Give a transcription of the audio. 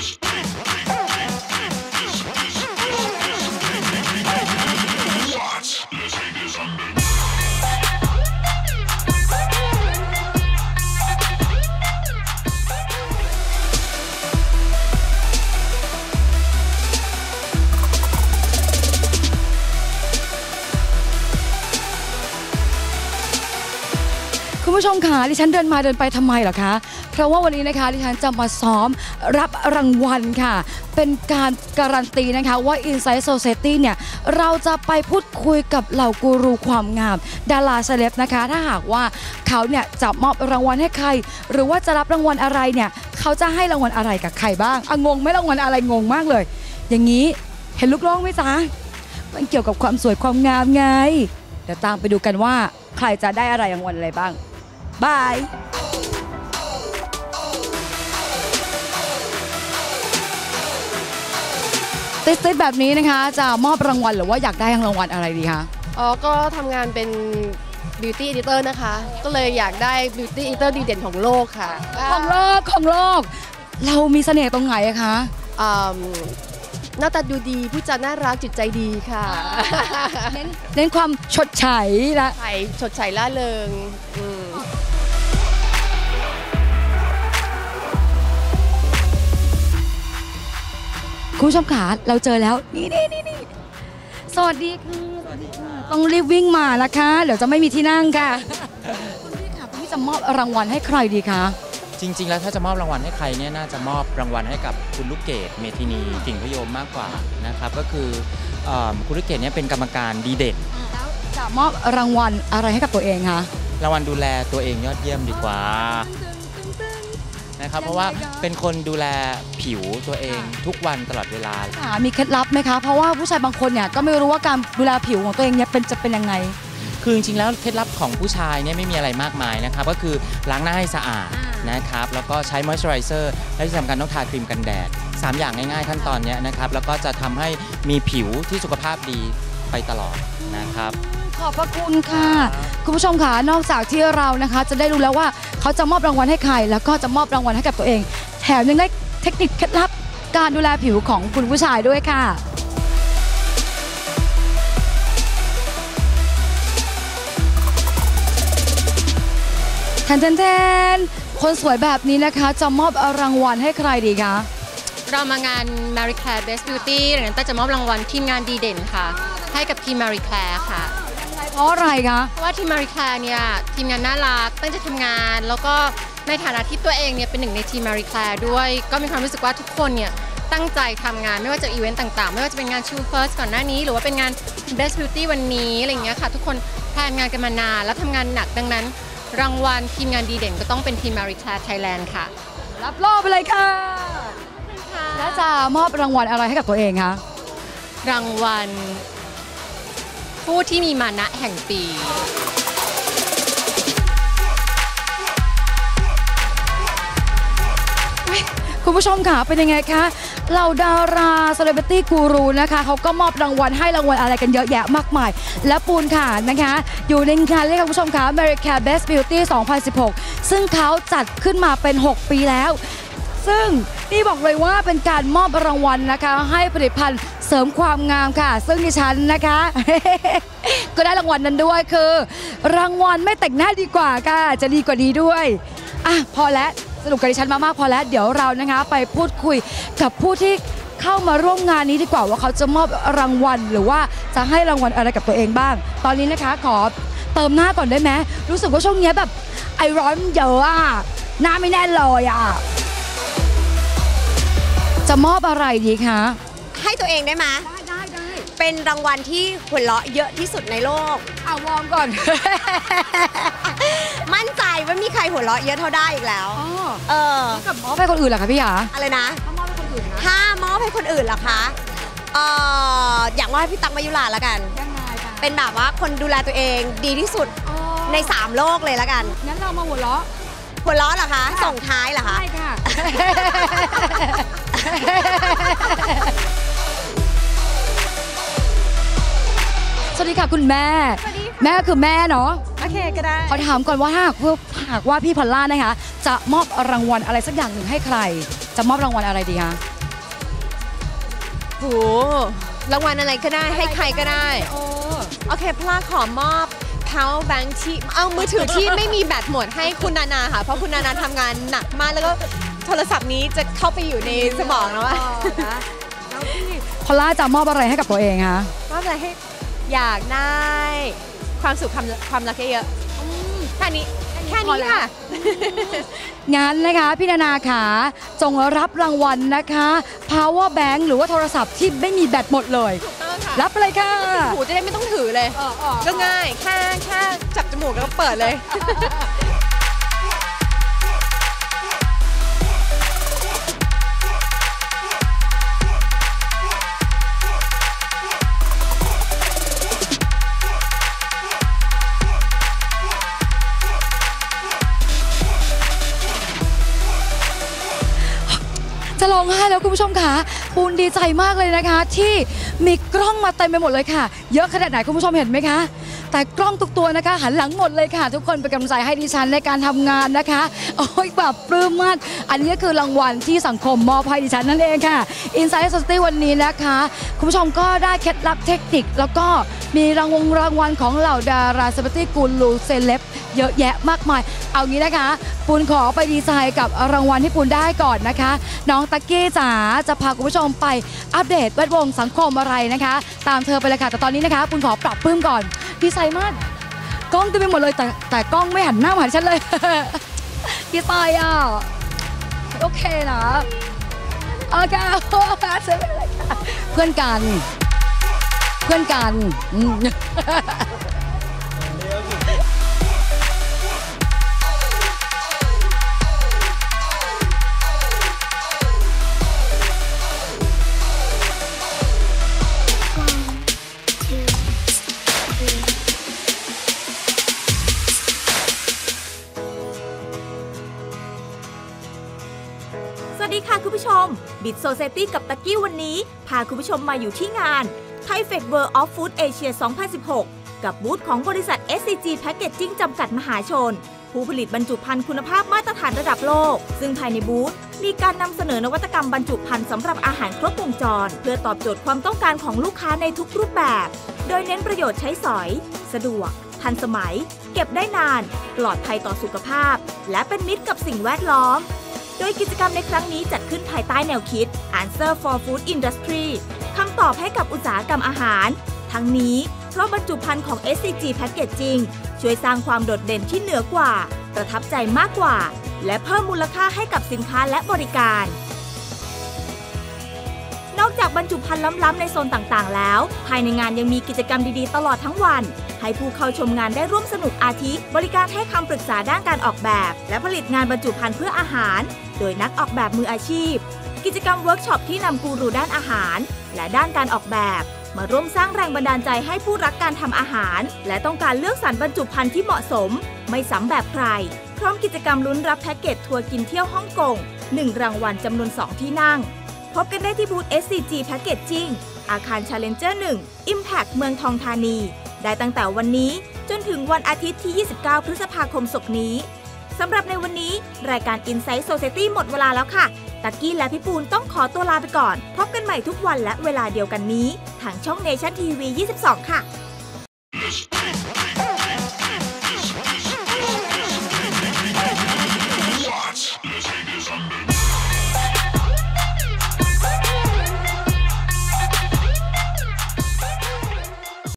คุณผู้ชมคะดิฉันเดินมาเดินไปทำไมเหรอคะ เพราะว่าวันนี้นะคะดิฉันจะมาซ้อมรับรางวัลค่ะ เป็นการการันตีนะคะว่า Inside Society เนี่ยเราจะไปพูดคุยกับเหล่ากูรูความงาม ดาราเซเลบนะคะ ถ้าหากว่าเขาเนี่ยจะมอบรางวัลให้ใคร หรือว่าจะรับรางวัลอะไรเนี่ยเขาจะให้รางวัลอะไรกับใครบ้างอะงงไหม่รางวัลอะไรงงมากเลย อย่างนี้เห็นลูกร้องไหมจ๊ะมันเกี่ยวกับความสวยความงามไง เดี๋ยวตามไปดูกันว่าใครจะได้อะไรรางวัลอะไรบ้างบาย ติดๆแบบนี้นะคะ จะมอบรางวัลหรือว่าอยากได้รางวัลอะไรดีคะอ๋อ ก็ทำงานเป็น beauty editor นะคะ ก็เลยอยากได้ beauty editor ดีเด่นของโลกค่ะของโลกของโลก เรามีเสน่ห์ตรงไหนอะคะอืมหน้าตาดูดีผู้จาน่ารักจิตใจดีค่ะ เน้นเน้นความชดใช้และใสสดใสล่าเริงอืม คุณผู้ชมขาเราเจอแล้วนี่นี่นี่นี่สวัสดีค่ะสวัสดีค่ะต้องรีบวิ่งมานะคะเดี๋ยวจะไม่มีที่นั่งค่ะคุณพี่ค่ะคุณพี่จะมอบรางวัลให้ใครดีคะจริง ๆ แล้วถ้าจะมอบรางวัลให้ใครเนี่ยน่าจะมอบรางวัลให้กับคุณลูกเกดเมทินีกิ่งพยมมากกว่านะครับก็คือเอ่อคุณลูกเกดเนี่ยเป็นกรรมการดีเด่น แล้วจะมอบรางวัลอะไรให้กับตัวเองคะรางวัลดูแลตัวเองยอดเยี่ยมดีกว่า นะครับ เพราะว่าเป็นคนดูแลผิวตัวเองทุกวันตลอดเวลา ค่ะมีเคล็ดลับไหมคะ เพราะว่าผู้ชายบางคนเนี่ยก็ไม่รู้ว่าการดูแลผิวของตัวเองเนี่ยเป็นจะเป็นยังไง คือจริงๆแล้วเคล็ดลับของผู้ชายเนี่ยไม่มีอะไรมากมายนะครับ ก็คือล้างหน้าให้สะอาดอ่านนะครับ แล้วก็ใช้มอยส์เจอไรเซอร์และที่สำคัญต้องทาครีมกันแดดสามอย่างง่ายๆขั้นตอนเนี้ยนะครับ แล้วก็จะทำให้มีผิวที่สุขภาพดีไปตลอดนะครับ ขอบพระคุณค่ะ คุณผู้ชมค่ะนอกจากที่เรานะคะ จะได้รู้แล้วว่าเขาจะมอบรางวัลให้ใคร แล้วก็จะมอบรางวัลให้กับตัวเอง แถมยังได้เทคนิคเคล็ดลับการดูแลผิวของคุณผู้ชายด้วยค่ะ แทนแทนแทนคนสวยแบบนี้นะคะ จะมอบรางวัลให้ใครดีคะเรามางาน m a r i Claire Best Beauty ดังนั้นต้าจะมอบรางวัลทีมงานดีเด่นค่ะ ให้กับทีม m a r i Claire ค่ะ เพราะอะไรคะเพราะว่าทีม Marie Claire เนี่ยทีมงานน่ารักตั้งใจทำงาน แล้วก็ในฐานะที่ตัวเองเนี่ยเป็นหนึ่งในทีม Marie Claire ด้วย ก็มีความรู้สึกว่าทุกคนเนี่ยตั้งใจทำงานไม่ว่าจะอีเวนต์ต่างๆ ไม่ว่าจะเป็นงาน Shoe First ก่อนหน้านี้ หรือว่าเป็นงาน Best Beauty วันนี้อะไรอย่างเงี้ยค่ะ ทุกคนแพลนงานกันมานานแล้วทำงานหนักดังนั้น รางวัลทีมงานดีเด่นก็ต้องเป็นทีม Marie Claire Thailand ค่ะรับโล่ไปเลยค่ะ แล้วจะมอบรางวัลอะไรให้กับตัวเองคะรางวัล ผู้ที่มีมานะแห่งปีคุณผู้ชมค่ะเป็นยังไงคะเหล่าดาราเซเลบริตี้กูรูนะคะเขาก็มอบรางวัลให้รางวัลอะไรกันเยอะแยะมากมาย และปูนค่ะนะคะ อยู่ในงานเลยค่ะคุณผู้ชมค่ะ America Best Beauty 2016 ซึ่งเขาจัดขึ้นมาเป็น 6 ปีแล้ว ซึ่งนี่บอกเลยว่าเป็นการมอบรางวัลนะคะ ให้ผลิตภัณฑ์ เสริมความงามค่ะ ซึ่งดิฉันนะคะ ก็ได้รางวัลนั้นด้วยคือ รางวัลไม่แต่งหน้าดีกว่าค่ะจะดีกว่านี้ด้วยอะพอแล้วสรุปกับดิฉันมามากพอแล้วเดี๋ยวเรานะคะ ไปพูดคุยกับผู้ที่เข้ามาร่วมงานนี้ดีกว่าว่าเขาจะมอบรางวัล หรือว่าจะให้รางวัลอะไรกับตัวเองบ้าง ตอนนี้นะคะขอเติมหน้าก่อนได้ไหมรู้สึกว่าช่วงนี้แบบไอร้อนเยอะอะหน้าไม่แน่นเลยอะจะมอบอะไรดีคะ ให้ตัวเองได้ไหมได้ได้ได้เป็นรางวัลที่หัวเราะเยอะที่สุดในโลก เอาวอร์มก่อน มั่นใจว่ามีใครหัวเราะเยอะเท่าได้อีกแล้ว อ๋อเออ กับมอบให้คนอื่นเหรอคะพี่หยาอะไรนะถ้ามอบให้คนอื่นนะถ้ามอบให้คนอื่นล่ะคะเอออยากมอบให้พี่ตั๊กมายุราละกัน ยังไงคะเป็นแบบว่าคนดูแลตัวเองดีที่สุดอ๋อใน3โลกเลยละกัน งั้นเรามาหัวเราะหัวเราะเหรอคะ ส่งท้ายเหรอคะ ใช่ค่ะ วัสดีค่ะคุณแม่ แม่คือแม่เนาะโอเคก็ได้ขอถามก่อนว่าถ้าหากว่าหากว่าพี่พอลล่านะคะ จะมอบรางวัลอะไรสักอย่างหนึ่งให้ใคร จะมอบรางวัลอะไรดีคะโหรางวัลอะไรก็ได้ให้ใครก็ได้โอ้โอเคพลาขอมอบ power bank ที่เอามือถือที่ไม่มีแบตหมดให้คุณนานาค่ะ เพราะคุณนานาทำงานหนักมากแล้วก็โทรศัพท์นี้จะเข้าไปอยู่ในสมองแล้วอะนะแล้วพี่พอลล่าจะมอบอะไรให้กับตัวเองคะมอบอะไรให้ อยากได้ความสุขความความรักเยอะๆแค่นี้แค่นี้ค่ะ งั้นนะคะพี่นานาขาจงรับรางวัลนะคะ power bank หรือว่าโทรศัพท์ที่ไม่มีแบตหมดเลยถูกต้องค่ะรับไปเลยค่ะ หูจะได้ไม่ต้องถือเลยก็ง่ายแค่แค่จับจมูกแล้วก็เปิดเลย จะร้องไห้แล้วคุณผู้ชมค่ะปูนดีใจมากเลยนะคะ ที่มีกล้องมาเต็มไปหมดเลยค่ะ เยอะขนาดไหนคุณผู้ชมเห็นไหมคะ แต่กล้องทุกตัวนะคะ หันหลังหมดเลยค่ะ ทุกคนเป็นกำลังใจให้ดิฉันในการทำงานนะคะโอ้ยแบบปลื้มมาก อันนี้ก็คือรางวัลที่สังคมมอบให้ดิฉันนั่นเองค่ะ Inside Society วันนี้นะคะ คุณผู้ชมก็ได้เคล็ดลับเทคนิค แล้วก็มีรางวงรางวัลของเหล่าดาราเซเลบริตี้กูรูเซเลบ เยอะแยะมากมาย เอางี้นะคะปูนขอไปดีไซน์กับรางวัลที่ปูนได้ก่อนนะคะ น้องตักกี้จ๋าจะพาคุณผู้ชมไปอัปเดตแวดวงสังคมอะไรนะคะ ตามเธอไปเลยค่ะแต่ตอนนี้นะคะปูนขอปรับปื้มก่อนดีไซน์มากกล้องเต็มไปหมดเลยแต่แต่กล้องไม่หันหน้ามาหาฉันเลย ดีไซน์อะโอเคนะโอเคโอเคเพื่อนกัน เพื่อนกัน ดีค่ะคุณผู้ชม บิดโซเซตี้กับตะกี้วันนี้ พาคุณผู้ชมมาอยู่ที่งาน t h a i f e c World of Food Asia 2016 กับบูธของบริษัท SCG Packaging จำกัดมหาชน ผู้ผลิตบรรจุภัณฑ์คุณภาพมาตรฐานระดับโลก ซึ่งภายในบูธมีการนำเสนอนวัตกรรมบรรจุภัณฑ์สำหรับอาหารครบวงจร เพื่อตอบโจทย์ความต้องการของลูกค้าในทุกรูปแบบ โดยเน้นประโยชน์ใช้สอย สะดวก ทันสมัย เก็บได้นาน ปลอดภัยต่อสุขภาพ และเป็นมิตรกับสิ่งแวดล้อม โดยกิจกรรมในครั้งนี้จัดขึ้นภายใต้แนวคิด Answer for Food Industry คำตอบให้กับอุตสาหกรรมอาหาร ทั้งนี้เพราะบรรจุภัณฑ์ของ SCG Packaging ช่วยสร้างความโดดเด่นที่เหนือกว่า ประทับใจมากกว่า และเพิ่มมูลค่าให้กับสินค้าและบริการ นอกจากบรรจุภัณฑ์ล้ำๆในโซนต่างๆ แล้ว ภายในงานยังมีกิจกรรมดีๆ ตลอดทั้งวัน ให้ผู้เข้าชมงานได้ร่วมสนุกอาทิ บริการให้คำปรึกษาด้านการออกแบบ และผลิตงานบรรจุภัณฑ์เพื่ออาหาร โดยนักออกแบบมืออาชีพ กิจกรรมเวิร์กช็อปที่นำกูรูด้านอาหาร และด้านการออกแบบ มาร่วมสร้างแรงบันดาลใจให้ผู้รักการทำอาหาร และต้องการเลือกสรรบรรจุภัณฑ์ที่เหมาะสม ไม่ซ้ำแบบใคร พร้อมกิจกรรมลุ้นรับแพ็กเกจทัวร์กินเที่ยวฮ่องกง1รางวัลจำนวน 2 ที่นั่ง พบกันได้ที่บูธ SCG Packaging อาคาร Challenger 1 Impact เมืองทองธานี ได้ตั้งแต่วันนี้จนถึงวันอาทิตย์ที่ 29 พฤษภาคมศกนี้ สำหรับในวันนี้ รายการ Insight Society หมดเวลาแล้วค่ะตักกี้และพี่ปูนต้องขอตัวลาไปก่อน พบกันใหม่ทุกวันและเวลาเดียวกันนี้ ทางช่อง Nation TV 22 ค่ะ